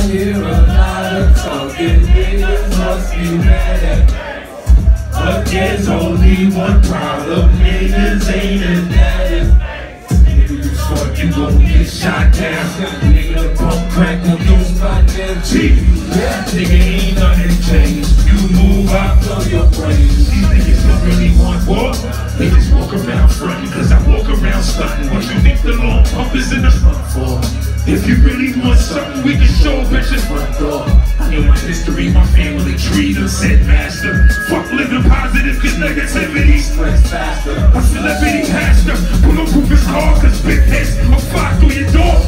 I hear a lot of talking, niggas must be mad at. But there's only one problem, niggas ain't as Nigga, you fuck, you gon' get shot down. Nigga, pump crack will lose my damn teeth. Nigga, ain't nothing changed. You move, I blow your brains. These niggas don't really want war. Just walk around frontin', cause I walk around stuntin'. What you think the long pump is in the front for? If you really want something, we can show bitches front door. I know my history, my family tree, the said master. Fuck living positive, cause negativity spreads faster. A celebrity pastor, bulletproof is hard, cause big heads will fly through your door.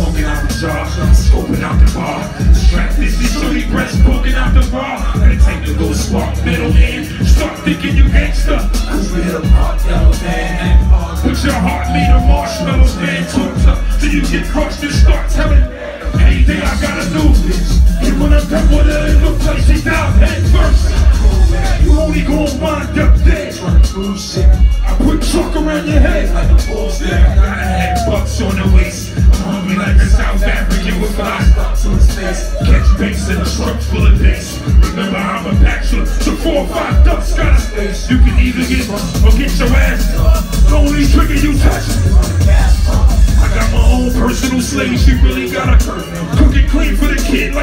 Smoking out the jar, scoping out the bar. Strap this is shorty breast poking out the bar. It take the go spark middle hand. Start thinking you gangster. Cause we hit a hot yellow man. Put your heart lead a marshmallows, man. Talk tough till you get crushed and start telling anything I gotta do. And when I'm done with her, it looks like she down head first. You only gon' wind up dead. I put chalk around your head like a bullshit. I gotta bucks on the waist. I'm hungry like a South African with five bucks on his face. Catch banks in a truck full of dates. Remember, I'm a bachelor, so four or five ducks got a space. You can either get or get your ass. The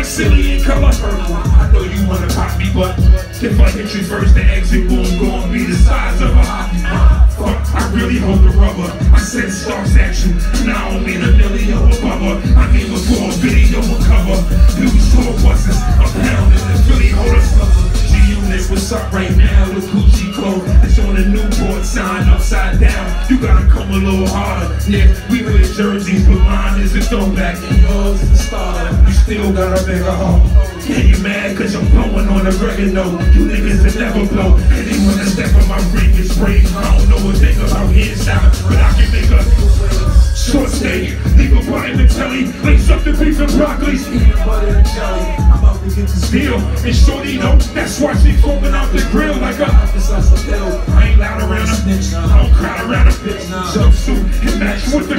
silly in color. I know you wanna pop me, but if I hit you first, the exit wound gon' be the size of a hockey Fuck, I really hold the rubber. I send stars at you, and I don't mean a million or above. I mean before a video cover. News tour buses, a pound in the Philly holder. G-Unit, what's up right now with Gucci clothes? It's on the Newport sign upside down. You gotta come a little harder. Yeah, we wear jerseys, but mine is a throwback and yours is a starter. Still got a bigger heart. Yeah, you mad cause I'm blowing on a record note. You niggas will never blow. They wanna step on my ring and spray. I don't know a thing about hairstyle, but I can make a short stay. Leave a bite in the telly. Lace up the beef and broccoli. Butter and jelly. I'm about to get this deal. And shorty know that's why she foaming out the grill like a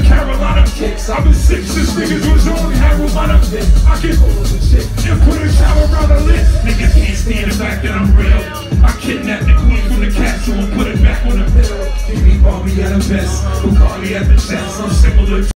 Carolina kicks. I've been sick since niggas was on marijuana. I can hold a chick and put a shower around her lip. Niggas can't stand the fact that I'm real. I kidnapped the queen from the castle and put it back on the pillow. Baby Barbie at her best. Bacardi at the chest. I'm similar